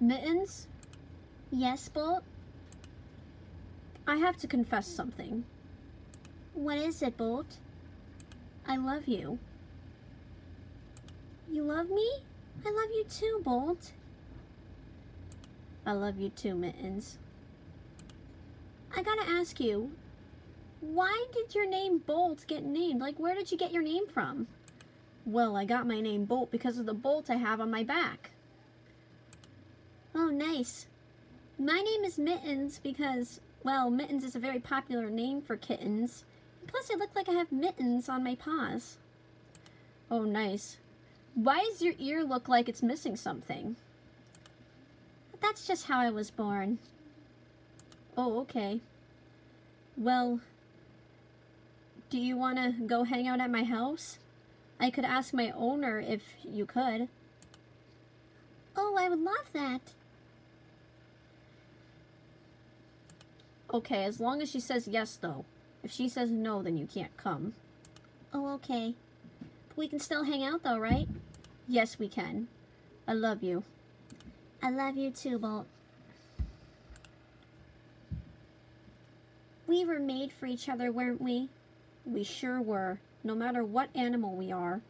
Mittens, Yes, Bolt? I have to confess something. What is it, Bolt? I love you. You love me? I love you too, Bolt. I love you too, Mittens. I gotta ask you, why did your name Bolt get named? Like, where did you get your name from? Well, I got my name Bolt because of the bolt I have on my back. Nice. My name is Mittens because, well, Mittens is a very popular name for kittens. Plus, I look like I have mittens on my paws. Oh, nice. Why does your ear look like it's missing something? That's just how I was born. Oh, okay. Well, do you want to go hang out at my house? I could ask my owner if you could. Oh, I would love that. Okay, as long as she says yes, though. If she says no, then you can't come. Oh, okay. But we can still hang out, though, right? Yes, we can. I love you. I love you too, Bolt. We were made for each other, weren't we? We sure were. No matter what animal we are.